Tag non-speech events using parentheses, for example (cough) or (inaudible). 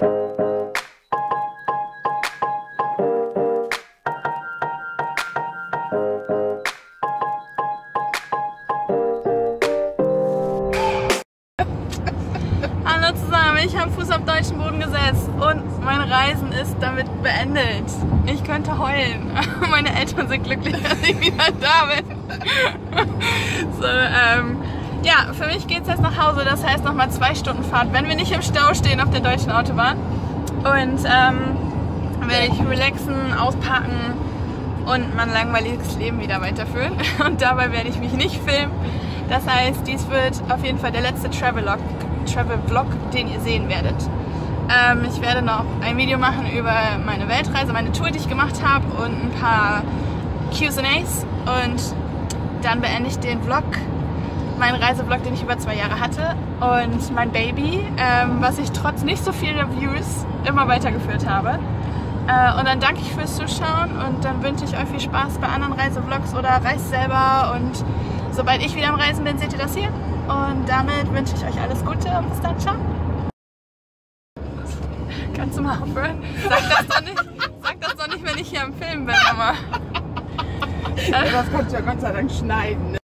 Hallo zusammen, ich habe Fuß auf deutschen Boden gesetzt und mein Reisen ist damit beendet. Ich könnte heulen. (laughs) Meine Eltern sind glücklich, dass ich wieder da bin. Für mich geht es jetzt nach Hause, das heißt nochmal zwei Stunden Fahrt, wenn wir nicht im Stau stehen auf der deutschen Autobahn. Und ähm, werde ich relaxen, auspacken und mein langweiliges Leben wieder weiterführen. (laughs) Und dabei werde ich mich nicht filmen. Das heißt, dies wird auf jeden Fall der letzte Travelog, Travel den ihr sehen werdet. Ähm, ich werde noch ein Video machen über meine Weltreise, meine Tour, die ich gemacht habe und ein paar Q&As und dann beende ich den Vlog, meinen Reisevlog, den ich über zwei Jahre hatte und mein Baby, ähm, was ich trotz nicht so vieler Views immer weitergeführt habe. Äh, und dann danke ich fürs Zuschauen und dann wünsche ich euch viel Spaß bei anderen Reisevlogs oder reist selber und sobald ich wieder am Reisen bin, seht ihr das hier. Und damit wünsche ich euch alles Gute und bis dann, ciao. Kannst du mal aufhören? Sag das doch nicht, sag das doch nicht wenn ich hier am Film bin, Mama. Das kannst du ja Gott sei Dank schneiden. Ne?